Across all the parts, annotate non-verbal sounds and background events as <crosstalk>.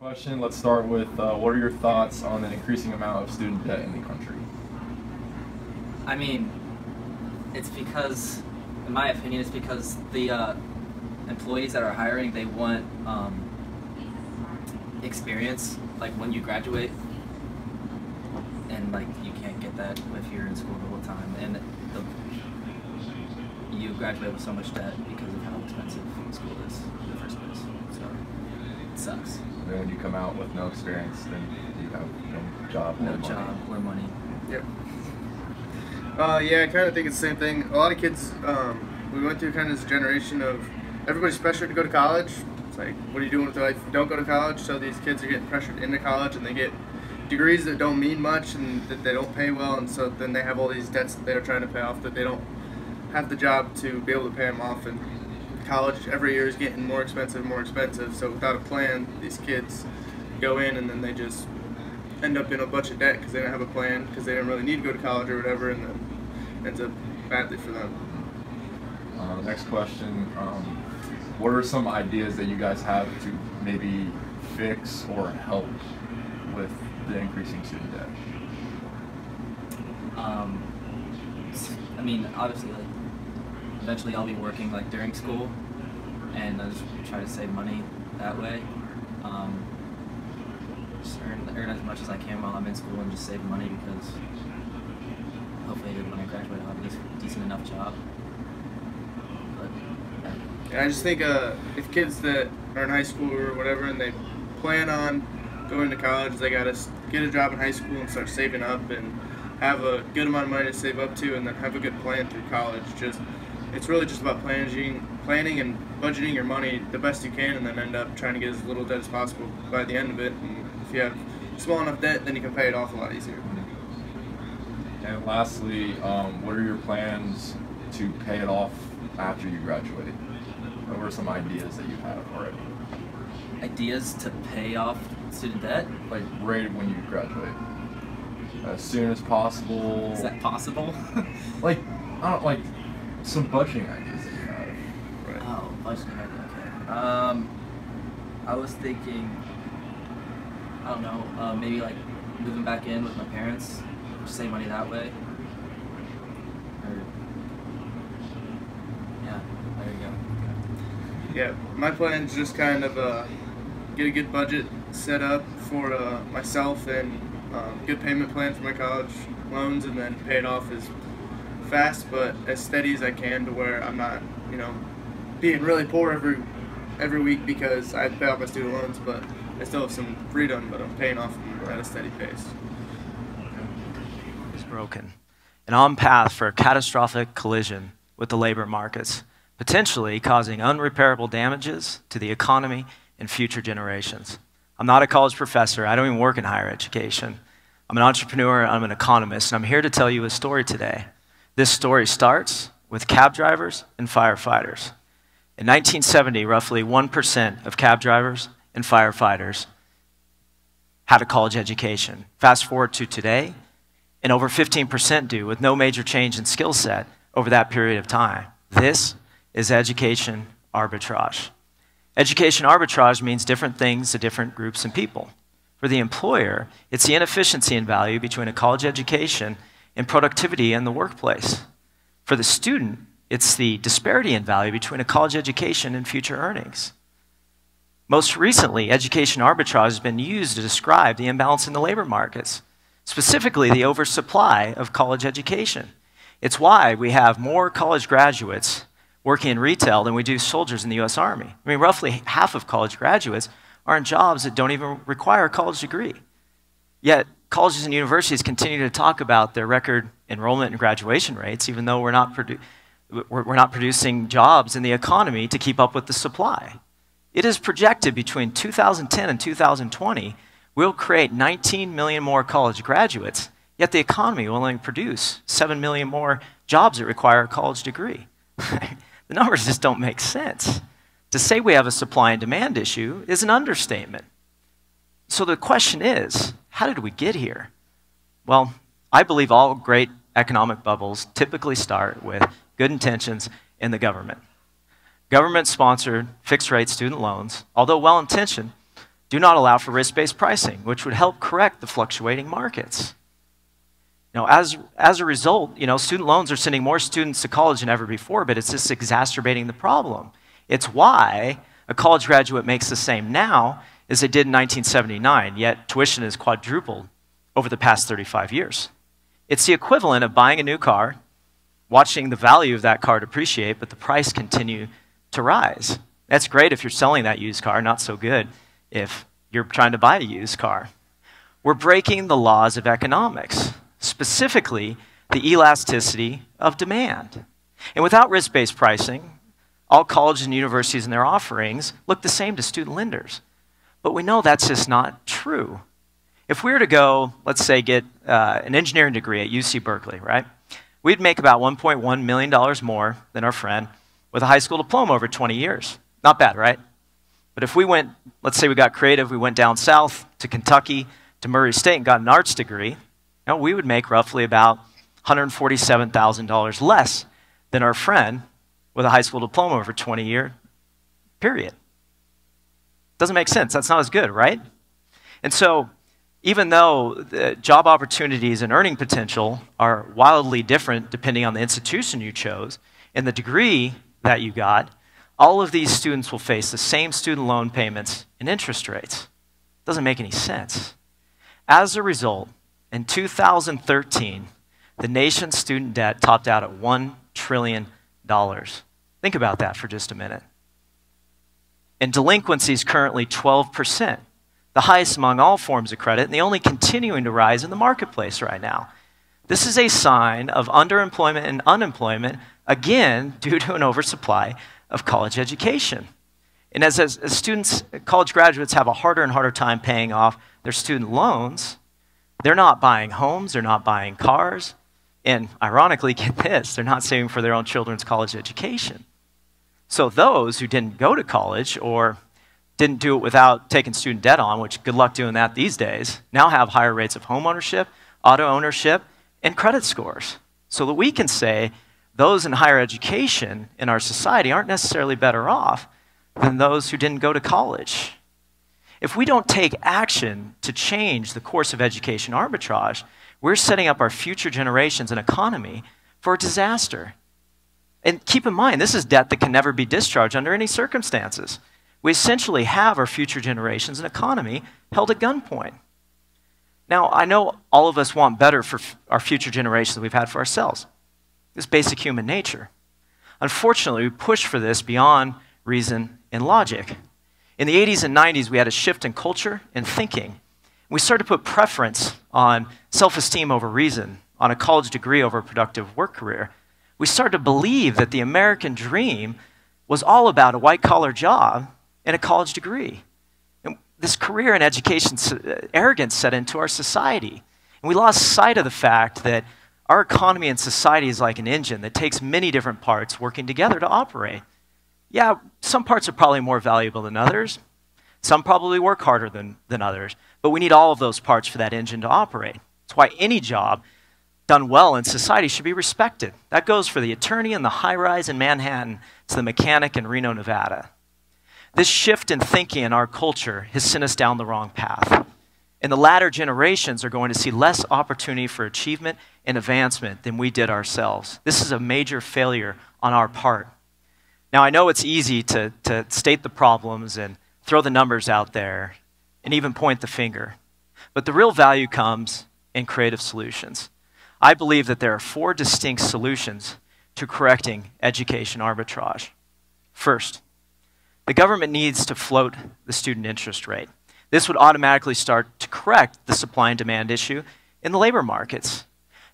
Question, let's start with uh, what are your thoughts on the increasing amount of student debt in the country? I mean, it's because, in my opinion, it's because the uh, employees that are hiring, they want um, experience, like when you graduate. And like you can't get that if you're in school the whole time. And the, you graduate with so much debt because of how expensive school is in the first place. So it sucks. And then when you come out with no experience, then you have no job, No or money. job or money. Yep. Uh, yeah, I kind of think it's the same thing. A lot of kids, um, we went through kind of this generation of everybody's pressured to go to college. It's like, what are you doing with your life? Don't go to college. So these kids are getting pressured into college, and they get degrees that don't mean much and that they don't pay well, and so then they have all these debts that they're trying to pay off that they don't have the job to be able to pay them off. And college every year is getting more expensive, and more expensive. So without a plan, these kids go in and then they just end up in a bunch of debt because they don't have a plan because they didn't really need to go to college or whatever, and then ends up badly for them. Uh, next question, um, what are some ideas that you guys have to maybe fix or help with the increasing student debt? Um, I mean, obviously, like, eventually I'll be working like during school, and I just try to save money that way. Um, just earn, earn as much as I can while I'm in school and just save money because hopefully when I graduate I'll have a decent, enough job. But yeah. And I just think uh, if kids that are in high school or whatever and they plan on going to college, they gotta get a job in high school and start saving up and have a good amount of money to save up to, and then have a good plan through college. Just it's really just about planning, planning and budgeting your money the best you can, and then end up trying to get as little debt as possible by the end of it. And if you have small enough debt, then you can pay it off a lot easier. And lastly, um, what are your plans to pay it off after you graduate? What are some ideas that you have already? Ideas to pay off student debt? Like right when you graduate, as soon as possible. Is that possible? <laughs> like, I don't like some budgeting ideas that you have. Right. Oh, budgeting. Okay. Um, I was thinking. I don't know. Uh, maybe like moving back in with my parents, save money that way. Or yeah, there you go. Yeah, my plan is just kind of uh, get a good budget set up for uh, myself and um, good payment plan for my college loans, and then pay it off as fast but as steady as I can to where I'm not, you know, being really poor every every week because I pay off my student loans, but I still have some freedom, but I'm paying off at a steady pace. is broken and on path for a catastrophic collision with the labor markets, potentially causing unrepairable damages to the economy and future generations. I'm not a college professor, I don't even work in higher education. I'm an entrepreneur, I'm an economist, and I'm here to tell you a story today. This story starts with cab drivers and firefighters. In 1970, roughly 1% of cab drivers and firefighters had a college education. Fast forward to today, and over 15% do with no major change in skill set over that period of time. This is education arbitrage. Education arbitrage means different things to different groups and people. For the employer, it's the inefficiency in value between a college education and productivity in the workplace. For the student, it's the disparity in value between a college education and future earnings. Most recently, education arbitrage has been used to describe the imbalance in the labor markets, specifically the oversupply of college education. It's why we have more college graduates working in retail than we do soldiers in the US Army. I mean, roughly half of college graduates are in jobs that don't even require a college degree. Yet, colleges and universities continue to talk about their record enrollment and graduation rates, even though we're not, produ- we're not producing jobs in the economy to keep up with the supply. It is projected between 2010 and 2020, we'll create 19 million more college graduates, yet the economy will only produce 7 million more jobs that require a college degree. <laughs> the numbers just don't make sense. To say we have a supply and demand issue is an understatement. So the question is how did we get here? Well, I believe all great economic bubbles typically start with good intentions in the government. Government sponsored fixed rate student loans, although well intentioned, do not allow for risk based pricing, which would help correct the fluctuating markets. Know, as, as a result, you know, student loans are sending more students to college than ever before, but it's just exacerbating the problem. It's why a college graduate makes the same now as they did in 1979, yet tuition has quadrupled over the past 35 years. It's the equivalent of buying a new car, watching the value of that car depreciate, but the price continue to rise. That's great if you're selling that used car, not so good if you're trying to buy a used car. We're breaking the laws of economics, specifically the elasticity of demand. And without risk based pricing, all colleges and universities and their offerings look the same to student lenders. But we know that's just not true. If we were to go, let's say, get uh, an engineering degree at UC Berkeley, right? We'd make about $1.1 million more than our friend with a high school diploma over 20 years. Not bad, right? But if we went, let's say we got creative, we went down south to Kentucky, to Murray State, and got an arts degree, you know, we would make roughly about $147,000 less than our friend with a high school diploma over 20 year period. Doesn't make sense. That's not as good, right? And so, even though the job opportunities and earning potential are wildly different depending on the institution you chose and the degree that you got, all of these students will face the same student loan payments and interest rates. Doesn't make any sense. As a result, in 2013, the nation's student debt topped out at $1 trillion. Think about that for just a minute. And delinquency is currently 12%, the highest among all forms of credit, and the only continuing to rise in the marketplace right now. This is a sign of underemployment and unemployment, again, <laughs> due to an oversupply of college education. And as, as, as, students, college graduates have a harder and harder time paying off their student loans, they're not buying homes, they're not buying cars, and ironically, <laughs> get this, they're not saving for their own children's college education. So those who didn't go to college or didn't do it without taking student debt on, which good luck doing that these days, now have higher rates of home ownership, auto ownership, and credit scores. So that we can say those in higher education in our society aren't necessarily better off than those who didn't go to college. If we don't take action to change the course of education arbitrage, we're setting up our future generations and economy for a disaster. And keep in mind, this is debt that can never be discharged under any circumstances. We essentially have our future generations and economy held at gunpoint. Now, I know all of us want better for our future generations than we've had for ourselves. It's basic human nature. Unfortunately, we push for this beyond reason and logic. In the 80s and 90s, we had a shift in culture and thinking. We started to put preference on self esteem over reason, on a college degree over a productive work career we started to believe that the American dream was all about a white collar job and a college degree. And this career and education uh, arrogance set into our society. And we lost sight of the fact that our economy and society is like an engine that takes many different parts working together to operate. Yeah, some parts are probably more valuable than others. Some probably work harder than, than others. But we need all of those parts for that engine to operate. That's why any job done well in society should be respected. That goes for the attorney in the high rise in Manhattan to the mechanic in Reno, Nevada. This shift in thinking in our culture has sent us down the wrong path. And the latter generations are going to see less opportunity for achievement and advancement than we did ourselves. This is a major failure on our part. Now, I know it's easy to, to state the problems and throw the numbers out there and even point the finger. But the real value comes in creative solutions. I believe that there are four distinct solutions to correcting education arbitrage. First, the government needs to float the student interest rate. This would automatically start to correct the supply and demand issue in the labor markets.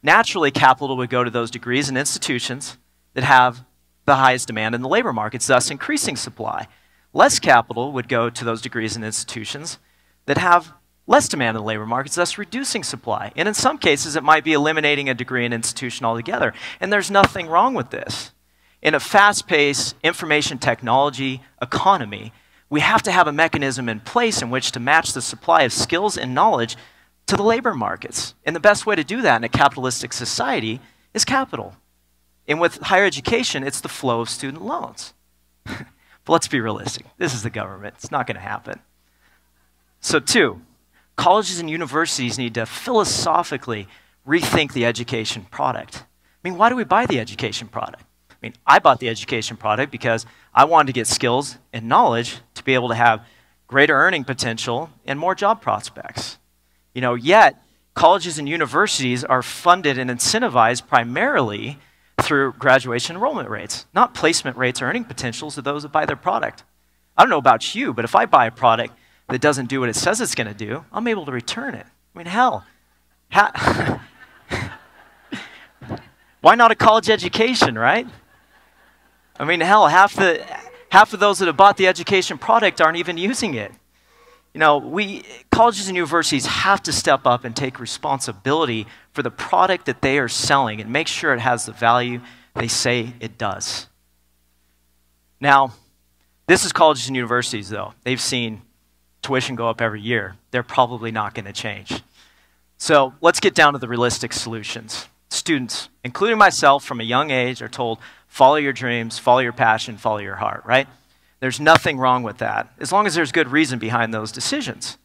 Naturally, capital would go to those degrees and institutions that have the highest demand in the labor markets, thus increasing supply. Less capital would go to those degrees and institutions that have less demand in the labor markets, thus reducing supply. And in some cases, it might be eliminating a degree in institution altogether. And there's nothing wrong with this. In a fast paced information technology economy, we have to have a mechanism in place in which to match the supply of skills and knowledge to the labor markets. And the best way to do that in a capitalistic society is capital. And with higher education, it's the flow of student loans. <laughs> but let's be realistic. This is the government. It's not going to happen. So, two, colleges and universities need to philosophically rethink the education product. I mean, why do we buy the education product? I mean, I bought the education product because I wanted to get skills and knowledge to be able to have greater earning potential and more job prospects. You know, yet colleges and universities are funded and incentivized primarily through graduation enrollment rates, not placement rates or earning potentials of those that buy their product. I don't know about you, but if I buy a product that doesn't do what it says it's going to do, I'm able to return it. I mean, hell, ha- <laughs> why not a college education, right? I mean, hell, half the half of those that have bought the education product aren't even using it. You know, we colleges and universities have to step up and take responsibility for the product that they are selling and make sure it has the value they say it does. Now, this is colleges and universities, though. They've seen tuition go up every year. They're probably not going to change. So let's get down to the realistic solutions. Students, including myself from a young age, are told follow your dreams, follow your passion, follow your heart, right? There's nothing wrong with that, as long as there's good reason behind those decisions.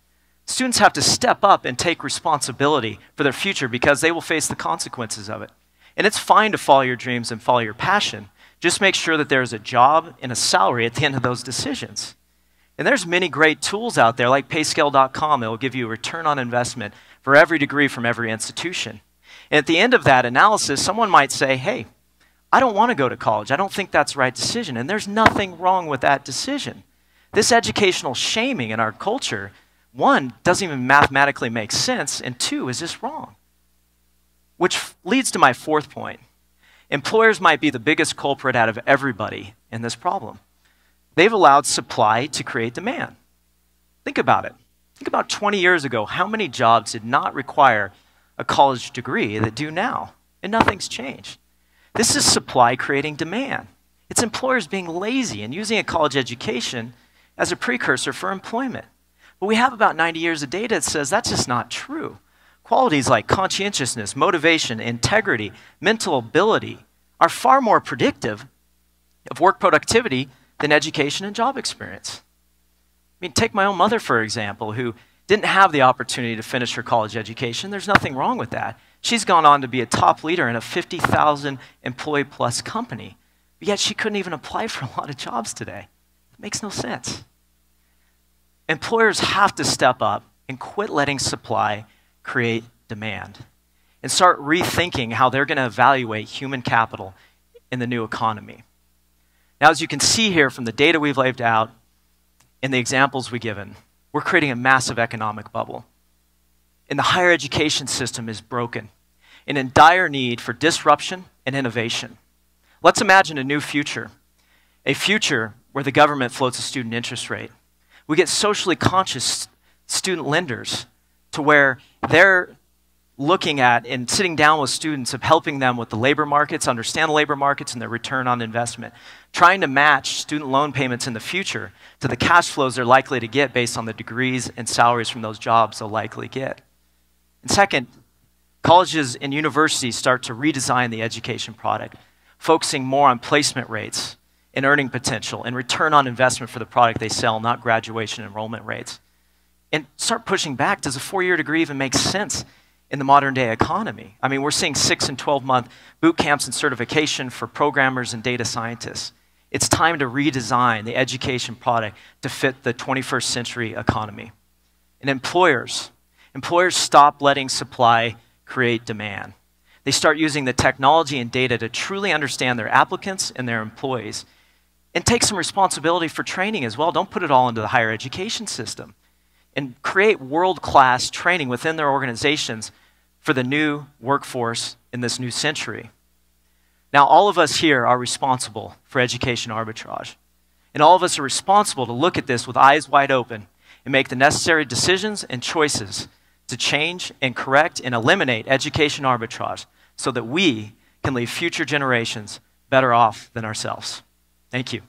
Students have to step up and take responsibility for their future because they will face the consequences of it. And it's fine to follow your dreams and follow your passion. Just make sure that there's a job and a salary at the end of those decisions. And there's many great tools out there like payscale.com It will give you a return on investment for every degree from every institution. And at the end of that analysis, someone might say, hey, I don't want to go to college. I don't think that's the right decision. And there's nothing wrong with that decision. This educational shaming in our culture one, doesn't even mathematically make sense, and two, is just wrong. Which leads to my fourth point. Employers might be the biggest culprit out of everybody in this problem. They've allowed supply to create demand. Think about it. Think about 20 years ago, how many jobs did not require a college degree that do now? And nothing's changed. This is supply creating demand. It's employers being lazy and using a college education as a precursor for employment. But we have about 90 years of data that says that's just not true. Qualities like conscientiousness, motivation, integrity, mental ability are far more predictive of work productivity than education and job experience. I mean, take my own mother, for example, who didn't have the opportunity to finish her college education. There's nothing wrong with that. She's gone on to be a top leader in a 50,000 employee plus company, but yet she couldn't even apply for a lot of jobs today. It makes no sense. Employers have to step up and quit letting supply create demand and start rethinking how they're going to evaluate human capital in the new economy. Now, as you can see here from the data we've laid out and the examples we've given, we're creating a massive economic bubble. And the higher education system is broken and in dire need for disruption and innovation. Let's imagine a new future, a future where the government floats a student interest rate, we get socially conscious student lenders to where they're looking at and sitting down with students of helping them with the labor markets, understand the labor markets and their return on investment, trying to match student loan payments in the future to the cash flows they're likely to get based on the degrees and salaries from those jobs they'll likely get. And second, colleges and universities start to redesign the education product, focusing more on placement rates and earning potential and return on investment for the product they sell, not graduation enrollment rates. And start pushing back does a four year degree even make sense in the modern day economy? I mean, we're seeing six and 12 month boot camps and certification for programmers and data scientists. It's time to redesign the education product to fit the 21st century economy. And employers, employers stop letting supply create demand. They start using the technology and data to truly understand their applicants and their employees and take some responsibility for training as well. Don't put it all into the higher education system. And create world class training within their organizations for the new workforce in this new century. Now, all of us here are responsible for education arbitrage. And all of us are responsible to look at this with eyes wide open and make the necessary decisions and choices to change and correct and eliminate education arbitrage so that we can leave future generations better off than ourselves. Thank you.